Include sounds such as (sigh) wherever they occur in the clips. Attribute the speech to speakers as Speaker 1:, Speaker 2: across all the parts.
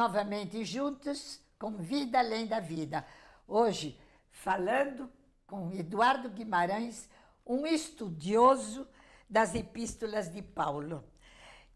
Speaker 1: novamente juntos com Vida Além da Vida. Hoje, falando com Eduardo Guimarães, um estudioso das epístolas de Paulo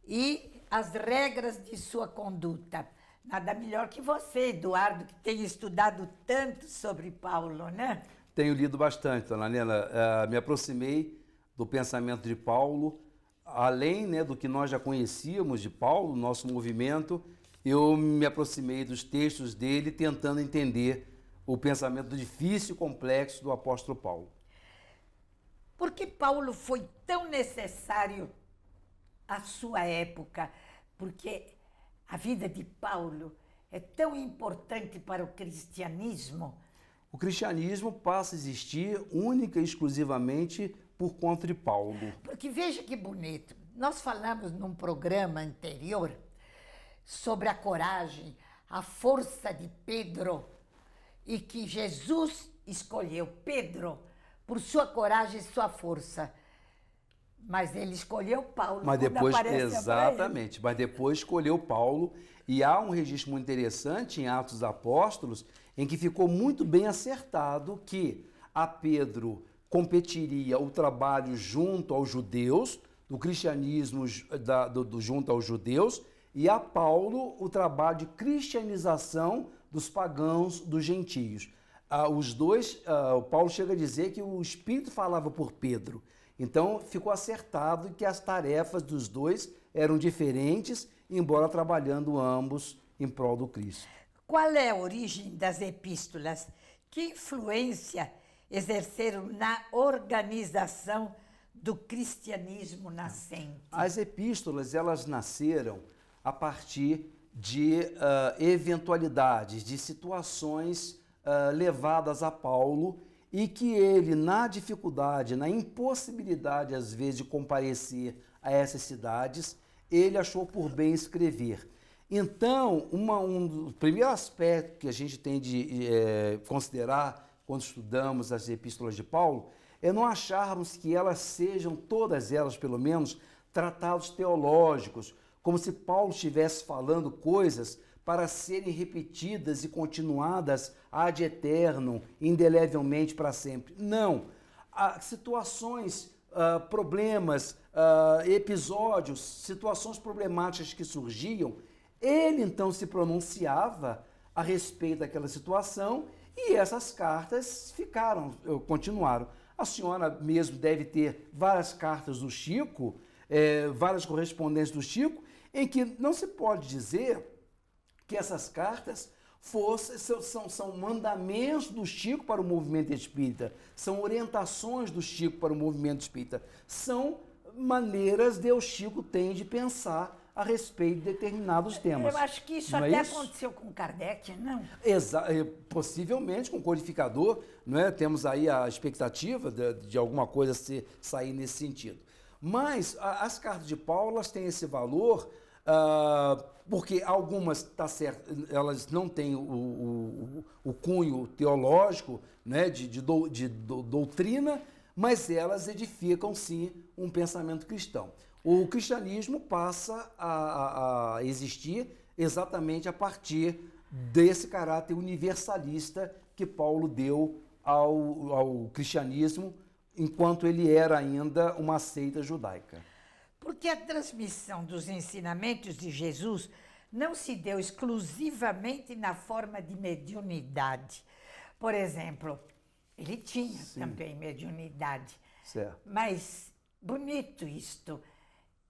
Speaker 1: e as regras de sua conduta. Nada melhor que você, Eduardo, que tem estudado tanto sobre Paulo, né?
Speaker 2: Tenho lido bastante, dona Nena. Uh, me aproximei do pensamento de Paulo, além né, do que nós já conhecíamos de Paulo, nosso movimento, eu me aproximei dos textos dele tentando entender o pensamento difícil e complexo do apóstolo Paulo.
Speaker 1: Por que Paulo foi tão necessário à sua época? Porque a vida de Paulo é tão importante para o cristianismo.
Speaker 2: O cristianismo passa a existir única e exclusivamente por conta de Paulo.
Speaker 1: Porque veja que bonito. Nós falamos num programa anterior sobre a coragem, a força de Pedro e que Jesus escolheu Pedro por sua coragem e sua força. Mas ele escolheu Paulo.
Speaker 2: Mas depois, exatamente, mas depois escolheu Paulo. E há um registro muito interessante em Atos dos Apóstolos, em que ficou muito bem acertado que a Pedro competiria o trabalho junto aos judeus, do cristianismo da, do, do, junto aos judeus, e a Paulo o trabalho de cristianização dos pagãos, dos gentios. Ah, os dois, ah, o Paulo chega a dizer que o Espírito falava por Pedro. Então ficou acertado que as tarefas dos dois eram diferentes, embora trabalhando ambos em prol do Cristo.
Speaker 1: Qual é a origem das epístolas? Que influência exerceram na organização do cristianismo nascente?
Speaker 2: As epístolas, elas nasceram a partir de uh, eventualidades, de situações uh, levadas a Paulo e que ele, na dificuldade, na impossibilidade, às vezes, de comparecer a essas cidades, ele achou por bem escrever. Então, uma, um primeiro aspecto que a gente tem de é, considerar quando estudamos as epístolas de Paulo é não acharmos que elas sejam, todas elas pelo menos, tratados teológicos, como se Paulo estivesse falando coisas para serem repetidas e continuadas ad eterno, indelevelmente para sempre. Não. Há situações, uh, problemas, uh, episódios, situações problemáticas que surgiam, ele então se pronunciava a respeito daquela situação e essas cartas ficaram, continuaram. A senhora mesmo deve ter várias cartas do Chico, é, várias correspondências do Chico, em que não se pode dizer que essas cartas fossem, são, são mandamentos do Chico para o movimento espírita, são orientações do Chico para o movimento espírita, são maneiras de o Chico tem de pensar a respeito de determinados temas.
Speaker 1: Eu acho que isso não é até é isso? aconteceu com Kardec, não?
Speaker 2: Exa eh, possivelmente com o codificador, não é? temos aí a expectativa de, de alguma coisa se, sair nesse sentido. Mas a, as cartas de Paulo têm esse valor Uh, porque algumas, tá certo, elas não têm o, o, o cunho teológico né, de, de, do, de do, doutrina, mas elas edificam sim um pensamento cristão. O cristianismo passa a, a, existir exatamente a partir desse caráter universalista que Paulo deu ao, ao cristianismo enquanto ele era ainda uma seita judaica.
Speaker 1: Porque a transmissão dos ensinamentos de Jesus não se deu exclusivamente na forma de mediunidade. Por exemplo, ele tinha Sim. também mediunidade.
Speaker 2: Certo.
Speaker 1: Mas bonito isto.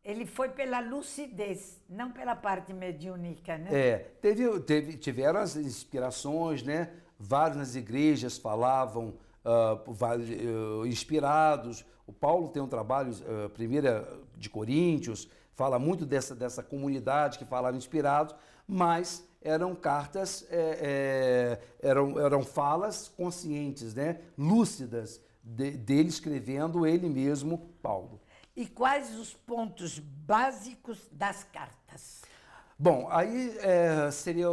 Speaker 1: Ele foi pela lucidez, não pela parte mediúnica, né?
Speaker 2: É, teve, teve, tiveram as inspirações, né? Vários nas igrejas falavam uh, inspirados. O Paulo tem um trabalho, uh, primeira de Coríntios, fala muito dessa, dessa comunidade que falaram inspirados, mas eram cartas, é, é, eram, eram falas conscientes, né? lúcidas, de, dele escrevendo ele mesmo, Paulo.
Speaker 1: E quais os pontos básicos das cartas?
Speaker 2: Bom, aí é, seria,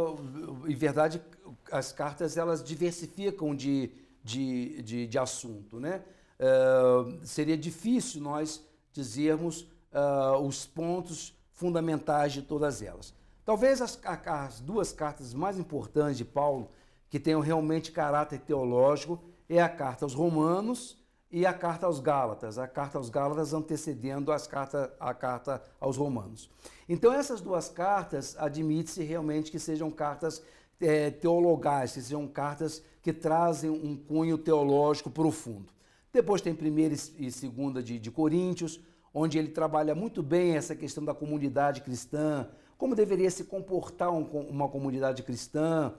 Speaker 2: em verdade, as cartas elas diversificam de, de, de, de assunto. Né? Uh, seria difícil nós dizermos uh, os pontos fundamentais de todas elas. Talvez as, as duas cartas mais importantes de Paulo, que tenham realmente caráter teológico, é a carta aos Romanos e a carta aos Gálatas, a carta aos Gálatas antecedendo as carta, a carta aos Romanos. Então, essas duas cartas, admite-se realmente que sejam cartas é, teologais, que sejam cartas que trazem um cunho teológico profundo. Depois tem primeira e segunda de, de Coríntios, onde ele trabalha muito bem essa questão da comunidade cristã, como deveria se comportar um, uma comunidade cristã,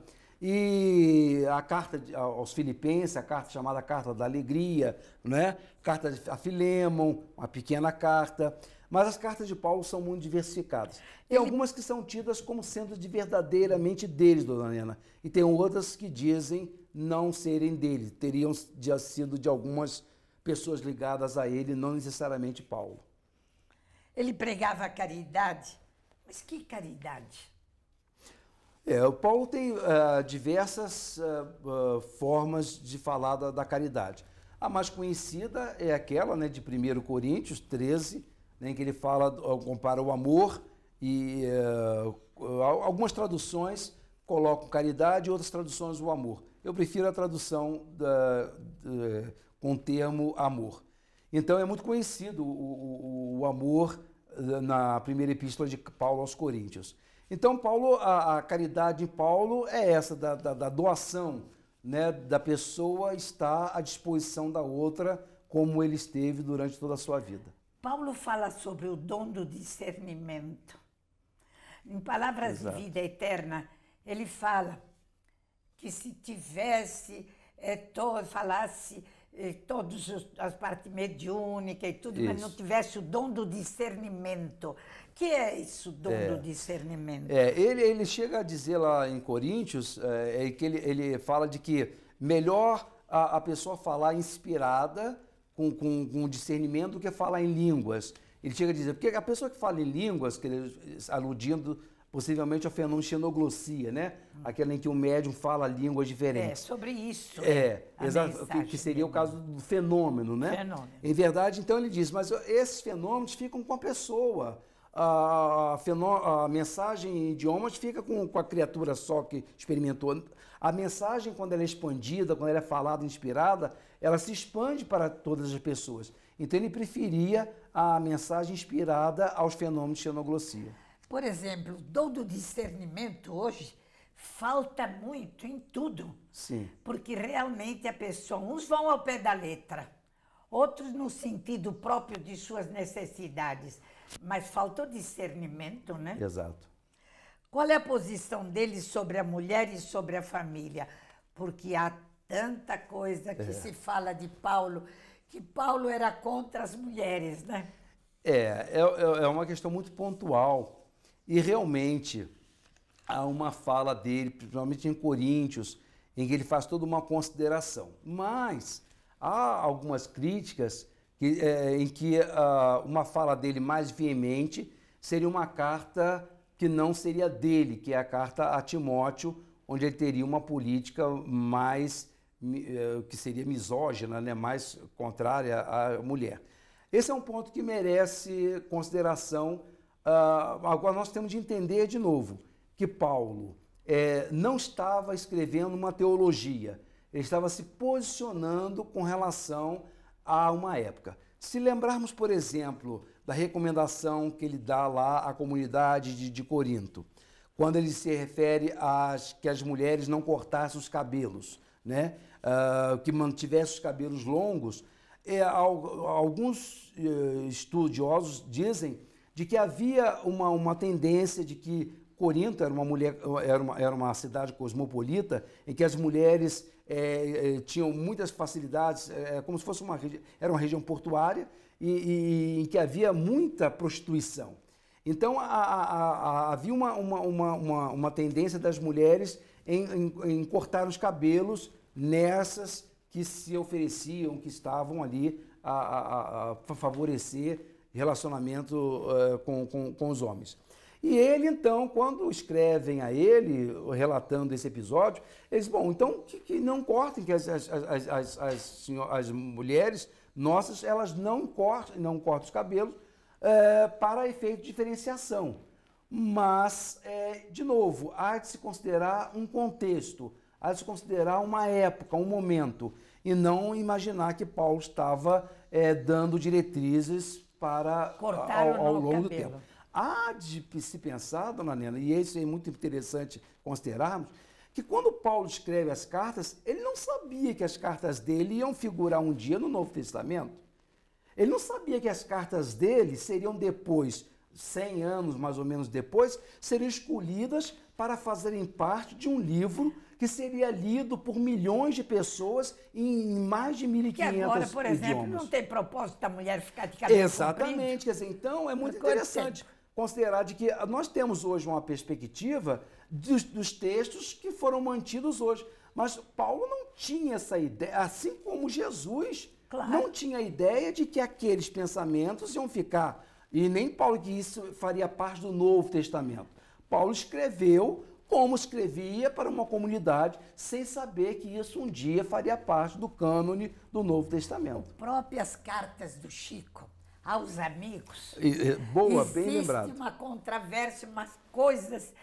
Speaker 2: e a carta aos Filipenses, a carta chamada Carta da Alegria, né? carta a Filemon, uma pequena carta. Mas as cartas de Paulo são muito diversificadas. Tem Ele... algumas que são tidas como sendo de verdadeiramente deles, dona Helena. E tem outras que dizem não serem dele, teriam sido de algumas pessoas ligadas a ele, não necessariamente Paulo.
Speaker 1: Ele pregava caridade. Mas que caridade?
Speaker 2: É, o Paulo tem uh, diversas uh, uh, formas de falar da, da, caridade. A mais conhecida é aquela né, de 1 Coríntios 13, né, em que ele fala, compara o amor e algumas traduções colocam caridade outras traduções o amor. Eu prefiro a tradução da, da, com o termo amor. Então é muito conhecido o, o, o amor na primeira epístola de Paulo aos Coríntios. Então, Paulo, a, a caridade de Paulo é essa, da, da, da doação, né, da pessoa estar à disposição da outra, como ele esteve durante toda a sua vida.
Speaker 1: Paulo fala sobre o dom do discernimento. Em Palavras Exato. de Vida Eterna, ele fala que se tivesse, é, to, falasse todas as partes mediúnicas e tudo, Isso. mas não tivesse o dom do discernimento que é isso, dom é, do discernimento?
Speaker 2: É, ele, ele chega a dizer lá em Coríntios, é, é, que ele, ele fala de que melhor a, a pessoa falar inspirada, com, com, com discernimento, do que falar em línguas. Ele chega a dizer, porque a pessoa que fala em línguas, que ele, aludindo possivelmente ao fenômeno de xenoglossia, né? Hum. Aquela em que o médium fala línguas diferentes. É,
Speaker 1: sobre isso.
Speaker 2: É, exato, que, que, seria o caso do fenômeno, né? Fenômeno. Em verdade, então ele diz, mas esses fenômenos ficam com a pessoa a, a, mensagem em idiomas fica com, com a criatura só que experimentou. A mensagem, quando ela é expandida, quando ela é falada, inspirada, ela se expande para todas as pessoas. Então ele preferia a mensagem inspirada aos fenômenos de xenoglossia.
Speaker 1: Por exemplo, o dom do discernimento hoje falta muito em tudo.
Speaker 2: Sim.
Speaker 1: Porque realmente a pessoa, uns vão ao pé da letra, outros no sentido próprio de suas necessidades. Mas faltou discernimento, né?
Speaker 2: Exato.
Speaker 1: Qual é a posição dele sobre a mulher e sobre a família? Porque há tanta coisa que é. se fala de Paulo, que Paulo era contra as mulheres, né?
Speaker 2: É, é, é, é uma questão muito pontual. E realmente há uma fala dele, principalmente em Coríntios, em que ele faz toda uma consideração. Mas há algumas críticas que, é, em que uh, uma fala dele mais veemente seria uma carta que não seria dele, que é a carta a Timóteo, onde ele teria uma política mais uh, que seria misógina, né, mais contrária à mulher. Esse é um ponto que merece consideração. Uh, agora nós temos de entender de novo que Paulo é, não estava escrevendo uma teologia, ele estava se posicionando com relação a uma época. Se lembrarmos, por exemplo, da recomendação que ele dá lá à comunidade de, de Corinto, quando ele se refere a que as mulheres não cortassem os cabelos, né? Uh, que mantivessem os cabelos longos, é, alguns uh, estudiosos dizem de que havia uma, uma tendência de que Corinto era uma, mulher, era, uma, era uma cidade cosmopolita em que as mulheres é, tinham muitas facilidades, é, como se fosse uma era uma região portuária e, e em que havia muita prostituição. Então a, a, a, havia uma, uma, uma, uma, tendência das mulheres em, em, em, cortar os cabelos nessas que se ofereciam, que estavam ali a, favorecer relacionamento uh, com, com, com os homens. E ele, então, quando escrevem a ele, relatando esse episódio, eles, bom, então que, que não cortem, que as, as, as, as, as mulheres nossas, elas não cortam, não cortam os cabelos é, para efeito de diferenciação. Mas, é, de novo, há de se considerar um contexto, há de se considerar uma época, um momento, e não imaginar que Paulo estava é, dando diretrizes para
Speaker 1: Cortaram
Speaker 2: ao, ao longo do
Speaker 1: cabelo.
Speaker 2: tempo. Há de se pensar, dona Nena, e isso é muito interessante considerarmos, que quando Paulo escreve as cartas, ele não sabia que as cartas dele iam figurar um dia no Novo Testamento. Ele não sabia que as cartas dele seriam depois, 100 anos mais ou menos depois, seriam escolhidas para fazerem parte de um livro que seria lido por milhões de pessoas em mais de 1.500
Speaker 1: Que agora, por exemplo,
Speaker 2: idiomas.
Speaker 1: não tem propósito da mulher ficar de cabelo comprido.
Speaker 2: Exatamente. Quer dizer, então é muito interessante considerar de que nós temos hoje uma perspectiva dos, dos textos que foram mantidos hoje. Mas Paulo não tinha essa ideia, assim como Jesus
Speaker 1: Claro.
Speaker 2: não tinha ideia de que aqueles pensamentos iam ficar. E nem Paulo que isso faria parte do Novo Testamento. Paulo escreveu como escrevia para uma comunidade, sem saber que isso um dia faria parte do cânone do Novo Testamento.
Speaker 1: Próprias cartas do Chico aos amigos.
Speaker 2: E, boa, bem
Speaker 1: Existe
Speaker 2: lembrado.
Speaker 1: uma controvérsia, umas coisas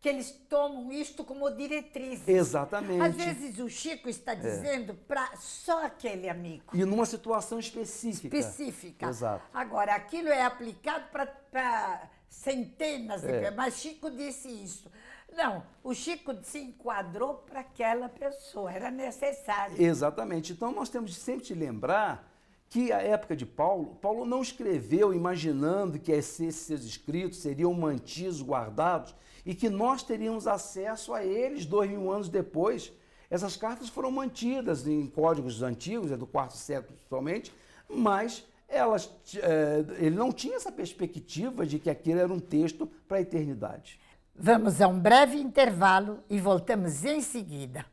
Speaker 1: que eles tomam isto como diretrizes.
Speaker 2: Exatamente.
Speaker 1: Às vezes o Chico está dizendo para só aquele amigo.
Speaker 2: E numa situação específica.
Speaker 1: específica.
Speaker 2: Exato.
Speaker 1: Agora, aquilo é aplicado para centenas de
Speaker 2: É.
Speaker 1: pessoas. Mas Chico disse isso. Não, o Chico se enquadrou para aquela pessoa, era necessário.
Speaker 2: Exatamente. Então nós temos de sempre de lembrar que a época de Paulo, Paulo não escreveu imaginando que esses seus escritos seriam mantidos, guardados e que nós teríamos acesso a eles dois mil anos depois. Essas cartas foram mantidas em códigos antigos, é do quarto século principalmente, mas elas, eh, ele não tinha essa perspectiva de que aquilo era um texto para a eternidade.
Speaker 1: Vamos a um breve intervalo e voltamos em seguida.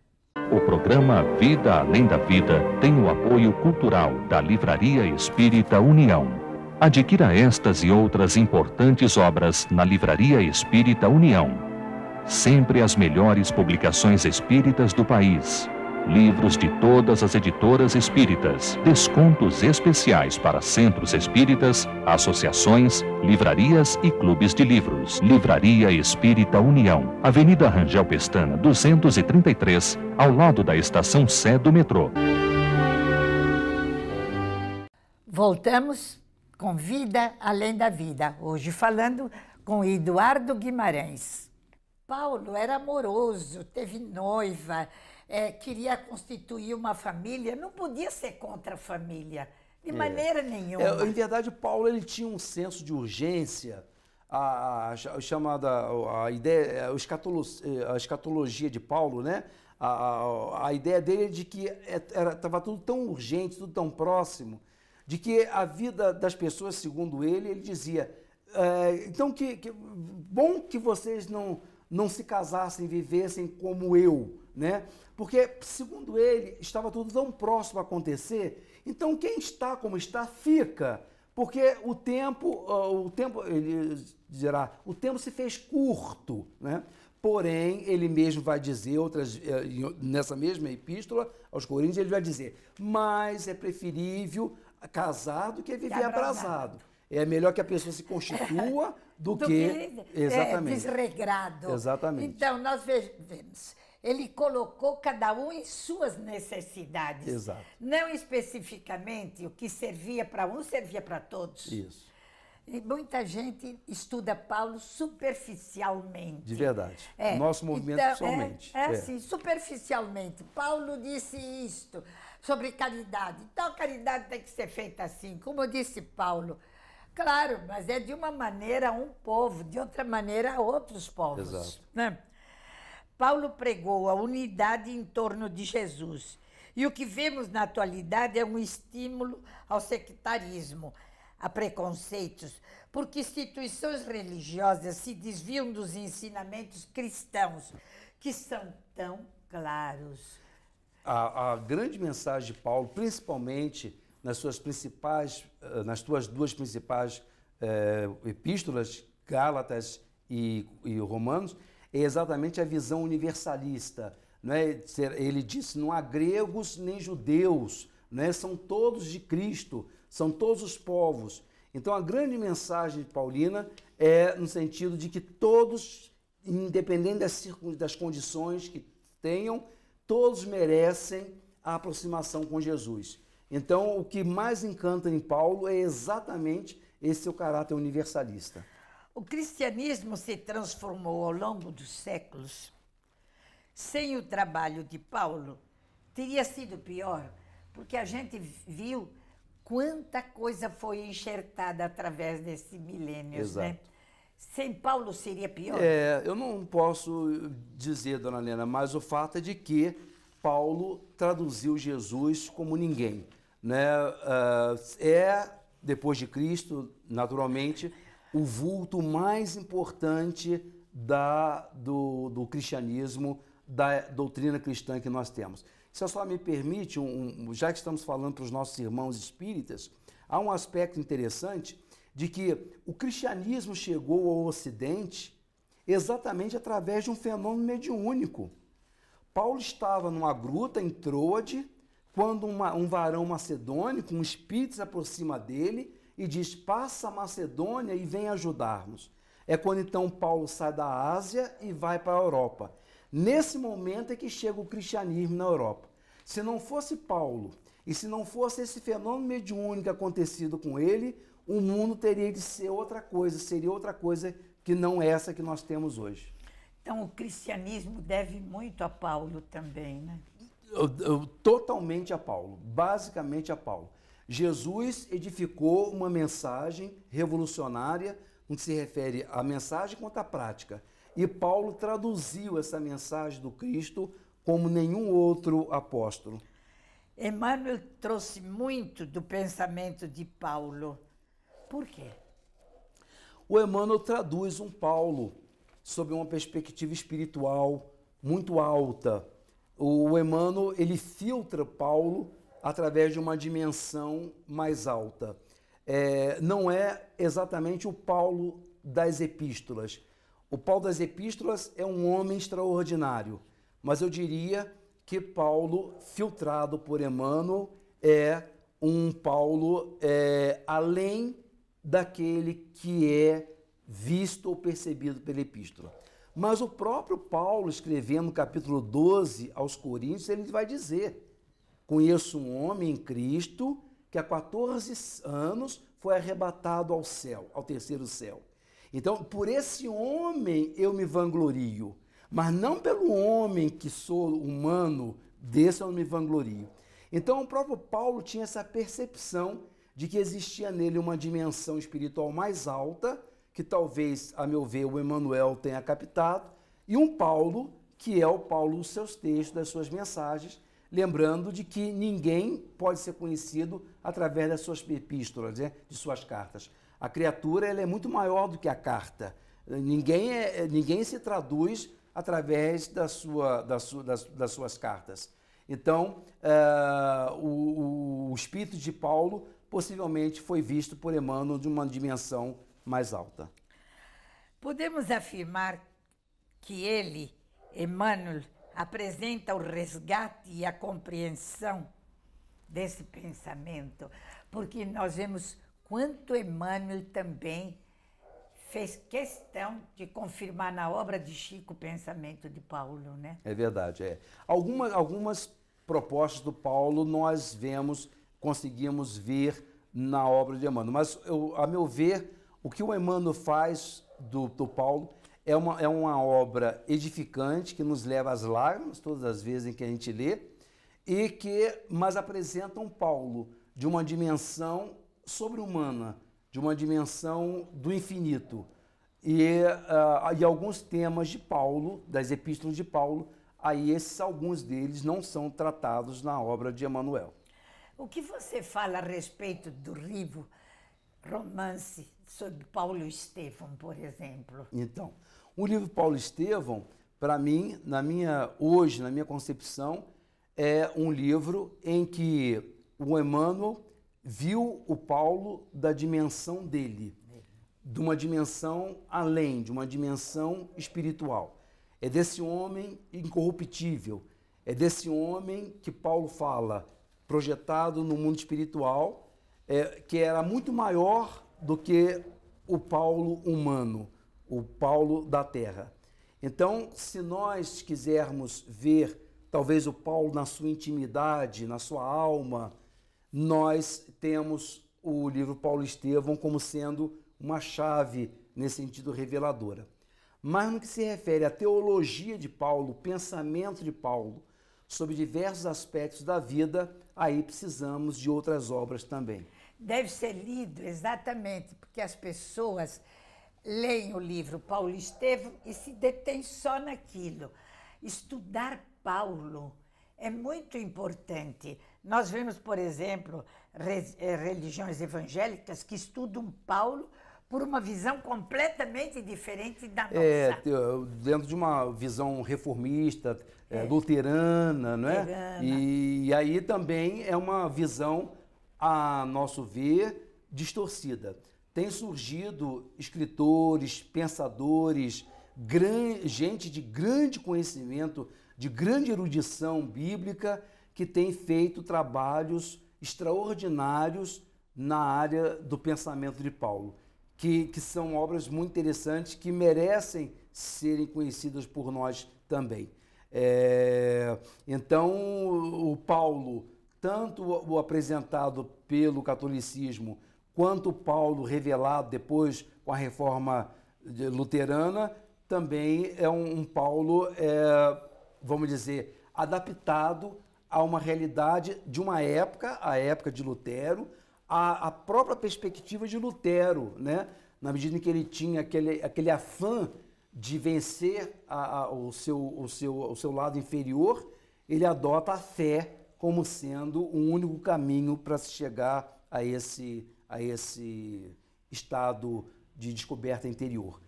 Speaker 3: O programa Vida Além da Vida tem o apoio cultural da Livraria Espírita União. Adquira estas e outras importantes obras na Livraria Espírita União. Sempre as melhores publicações espíritas do país. Livros de todas as editoras espíritas. Descontos especiais para centros espíritas, associações, livrarias e clubes de livros. Livraria Espírita União. Avenida Rangel Pestana, 233, ao lado da estação Sé do metrô.
Speaker 1: Voltamos com Vida Além da Vida, hoje falando com Eduardo Guimarães. Paulo era amoroso, teve noiva, eh, queria constituir uma família, não podia ser contra a família, de maneira nenhuma.
Speaker 2: É, em verdade, Paulo ele tinha um senso de urgência, a, a- chamada a ideia, a, escatolo- a escatologia de Paulo, né? A, a- a ideia dele é de que estava tudo tão urgente, tudo tão próximo, de que a vida das pessoas, segundo ele, ele dizia, é, então que, que- bom que vocês não não se casassem, vivessem como eu, né? Porque segundo ele estava tudo tão próximo a acontecer. Então quem está como está fica, porque o tempo, ah, o tempo ele dirá, o tempo se fez curto, né? Porém, ele mesmo vai dizer, outras, eh, nessa mesma epístola aos Coríntios, ele vai dizer, mas é preferível casar do que viver
Speaker 1: abrasado.
Speaker 2: abrasado. É melhor que a pessoa se constitua (laughs) do,
Speaker 1: do
Speaker 2: que.
Speaker 1: é,
Speaker 2: Exatamente.
Speaker 1: desregrado.
Speaker 2: Exatamente.
Speaker 1: Então, nós ve- vemos, ele colocou cada um em suas necessidades.
Speaker 2: Exato.
Speaker 1: Não especificamente o que servia para um, servia para todos.
Speaker 2: Isso,
Speaker 1: E muita gente estuda Paulo superficialmente.
Speaker 2: de verdade.
Speaker 1: É,
Speaker 2: Nosso movimento
Speaker 1: então,
Speaker 2: pessoalmente.
Speaker 1: É, é assim, superficialmente. Paulo disse isto sobre caridade. Então, a caridade tem que ser feita assim, como disse Paulo. Claro, mas é de uma maneira um povo, de outra maneira outros povos.
Speaker 2: Exato.
Speaker 1: né? Paulo pregou a unidade em torno de Jesus. E o que vemos na atualidade é um estímulo ao sectarismo, a preconceitos, porque instituições religiosas se desviam dos ensinamentos cristãos, que são tão claros.
Speaker 2: A, a grande mensagem de Paulo, principalmente nas suas principais, eh, nas suas duas principais eh, epístolas, Gálatas e, e Romanos, é exatamente a visão universalista. É? Ser- Ele disse: não há gregos nem judeus, não é? são todos de Cristo, são todos os povos. Então a grande mensagem de Paulina é no sentido de que todos, independente das, das condições que tenham, todos merecem a aproximação com Jesus. Então o que mais encanta em Paulo é exatamente esse seu caráter universalista.
Speaker 1: O cristianismo se transformou ao longo dos séculos. Sem o trabalho de Paulo, teria sido pior, porque a gente viu quanta coisa foi enxertada através desses milênios, né? Sem Paulo seria pior?
Speaker 2: É, eu não posso dizer, dona Helena, mas o fato é de que Paulo traduziu Jesus como ninguém. Né? Ah, é, depois de Cristo, naturalmente, o vulto mais importante da, do, do cristianismo, da doutrina cristã que nós temos. Se a senhora me permite, um, um, já que estamos falando para os nossos irmãos espíritas, há um aspecto interessante de que o cristianismo chegou ao Ocidente exatamente através de um fenômeno mediúnico. Paulo estava numa gruta em Troade, quando uma, um varão macedônico, um espírito se aproxima dele e diz: Passa a Macedônia e vem ajudar-nos. É quando então Paulo sai da Ásia e vai para a Europa. Nesse momento é que chega o cristianismo na Europa. Se não fosse Paulo e se não fosse esse fenômeno mediúnico acontecido com ele, o mundo teria de ser outra coisa, seria outra coisa que não essa que nós temos hoje.
Speaker 1: Então o cristianismo deve muito a Paulo também, né?
Speaker 2: Totalmente a Paulo, basicamente a Paulo. Jesus edificou uma mensagem revolucionária no que se refere à mensagem quanto à prática. E Paulo traduziu essa mensagem do Cristo como nenhum outro apóstolo.
Speaker 1: Emmanuel trouxe muito do pensamento de Paulo. Por quê?
Speaker 2: O Emmanuel traduz um Paulo sob uma perspectiva espiritual muito alta. O Emmanuel ele filtra Paulo através de uma dimensão mais alta. É, não é exatamente o Paulo das epístolas. O Paulo das epístolas é um homem extraordinário, mas eu diria que Paulo, filtrado por Emmanuel, é um Paulo é, além daquele que é visto ou percebido pela epístola. Mas o próprio Paulo, escrevendo no capítulo 12 aos Coríntios, ele vai dizer: Conheço um homem em Cristo que há 14 anos foi arrebatado ao céu, ao terceiro céu. Então, por esse homem eu me vanglorio, mas não pelo homem que sou humano, desse eu me vanglorio. Então, o próprio Paulo tinha essa percepção de que existia nele uma dimensão espiritual mais alta, que talvez, a meu ver, o Emmanuel tenha captado, e um Paulo, que é o Paulo dos seus textos, das suas mensagens, lembrando de que ninguém pode ser conhecido através das suas epístolas, né, de suas cartas. A criatura ela é muito maior do que a carta. Ninguém, é, é ninguém se traduz através da sua, da das, das, suas cartas. Então, uh, o, o espírito de Paulo possivelmente foi visto por Emmanuel de uma dimensão mais alta.
Speaker 1: Podemos afirmar que ele, Emmanuel, apresenta o resgate e a compreensão desse pensamento, porque nós vemos quanto Emmanuel também fez questão de confirmar na obra de Chico o pensamento de Paulo, né?
Speaker 2: É verdade, é. Alguma, algumas propostas do Paulo nós vemos, conseguimos ver na obra de Emmanuel, mas eu, a meu ver, o que o Emmanuel faz do, do Paulo é uma, é uma obra edificante que nos leva às lágrimas todas as vezes em que a gente lê, e que, mas apresenta um Paulo de uma dimensão sobre-humana, de uma dimensão do infinito. E, uh, e alguns temas de Paulo, das epístolas de Paulo, aí esses alguns deles não são tratados na obra de Emmanuel.
Speaker 1: O que você fala a respeito do livro romance sobre Paulo Estevão, por exemplo?
Speaker 2: Então, o livro Paulo Estevão, para mim, na minha hoje, na minha concepção, é um livro em que o Emmanuel viu o Paulo da dimensão dele, de uma dimensão além, de uma dimensão espiritual. É desse homem incorruptível, é desse homem que Paulo fala, projetado no mundo espiritual, é, que era muito maior do que o Paulo humano, o Paulo da terra. Então, se nós quisermos ver talvez o Paulo na sua intimidade, na sua alma, nós temos o livro Paulo Estevão como sendo uma chave nesse sentido reveladora. Mas no que se refere à teologia de Paulo, o pensamento de Paulo sobre diversos aspectos da vida, aí precisamos de outras obras também.
Speaker 1: Deve ser lido exatamente porque as pessoas leem o livro Paulo Estevam e se detêm só naquilo. Estudar Paulo é muito importante. Nós vemos, por exemplo, eh, religiões evangélicas que estudam Paulo por uma visão completamente diferente da é,
Speaker 2: nossa. É, dentro de uma visão reformista, é, luterana, não é? Luterana. E, e aí também é uma visão, a nosso ver, distorcida. Tem surgido escritores, pensadores, gente de grande conhecimento, de grande erudição bíblica, que tem feito trabalhos extraordinários na área do pensamento de Paulo que, que são obras muito interessantes que merecem serem conhecidas por nós também. É, então, o Paulo, tanto o apresentado pelo catolicismo, quanto Paulo revelado depois com a reforma luterana, também é um, um Paulo, é, vamos dizer, adaptado a uma realidade de uma época, a época de Lutero, a, a própria perspectiva de Lutero, né? na medida em que ele tinha aquele, aquele afã de vencer a, a, o, seu, o, seu, o seu lado inferior, ele adota a fé como sendo o único caminho para se chegar a esse, a esse estado de descoberta interior.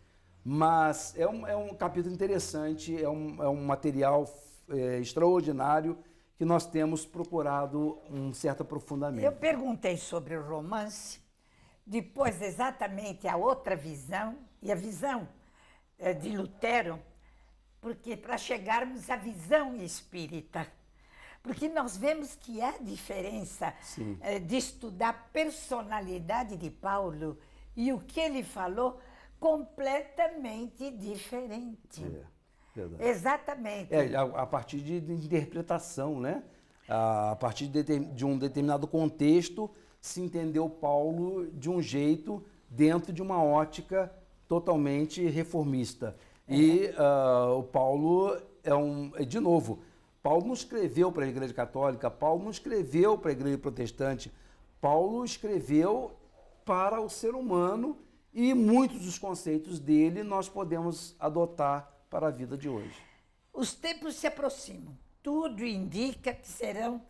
Speaker 2: Mas é um, é um capítulo interessante, é um, é um material é, extraordinário que nós temos procurado um certo aprofundamento.
Speaker 1: Eu perguntei sobre o romance, depois exatamente a outra visão, e a visão é, de Lutero, porque para chegarmos à visão espírita, porque nós vemos que há diferença é, de estudar a personalidade de Paulo e o que ele falou completamente diferente.
Speaker 2: É.
Speaker 1: Verdade. Exatamente.
Speaker 2: É, a, a partir de, interpretação, né? A, a partir de, de, um determinado contexto, se entendeu Paulo de um jeito dentro de uma ótica totalmente reformista. E uh, o Paulo é um. É, de novo, Paulo não escreveu para a Igreja Católica, Paulo não escreveu para a Igreja Protestante, Paulo escreveu para o ser humano e muitos dos conceitos dele nós podemos adotar para a vida de hoje.
Speaker 1: Os tempos se aproximam. Tudo indica que serão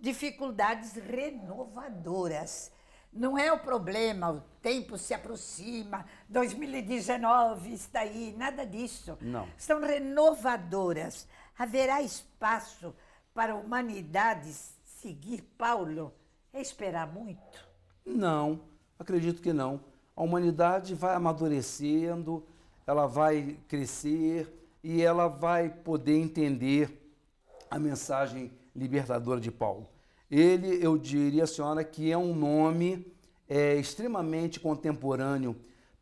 Speaker 1: dificuldades renovadoras. Não é o problema, o tempo se aproxima, 2019 está aí, nada disso.
Speaker 2: Não.
Speaker 1: São renovadoras. Haverá espaço para a humanidade seguir Paulo? É esperar muito?
Speaker 2: Não, acredito que não. A humanidade vai amadurecendo, ela vai crescer e ela vai poder entender a mensagem libertadora de Paulo. Ele, eu diria, senhora, que é um nome é, extremamente contemporâneo,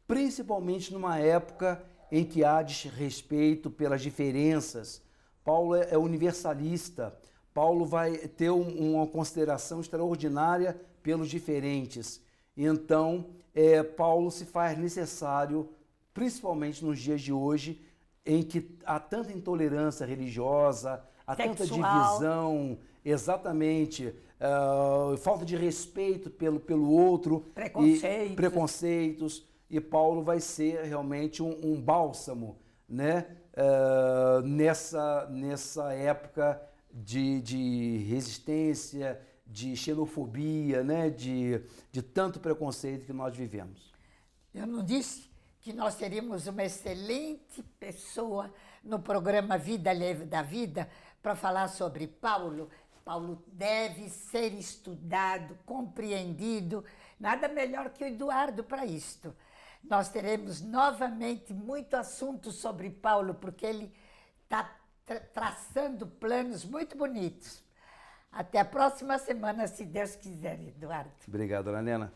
Speaker 2: principalmente numa época em que há respeito pelas diferenças. Paulo é, é universalista. Paulo vai ter um, uma consideração extraordinária pelos diferentes. Então, é, Paulo se faz necessário principalmente nos dias de hoje, em que há tanta intolerância religiosa, há Sexual. tanta divisão, exatamente, uh, falta de respeito pelo, pelo outro,
Speaker 1: preconceitos.
Speaker 2: E, preconceitos. E Paulo vai ser realmente um, um bálsamo né? Nessa, nessa época de, de resistência, de xenofobia, né? de, de tanto preconceito que nós vivemos.
Speaker 1: Eu não disse que nós teríamos uma excelente pessoa no programa Vida Leve da Vida para falar sobre Paulo. Paulo deve ser estudado, compreendido. Nada melhor que o Eduardo para isto. Nós teremos novamente muito assunto sobre Paulo, porque ele está tra traçando planos muito bonitos. Até a próxima semana, se Deus quiser, Eduardo.
Speaker 2: Obrigado, Ana Helena.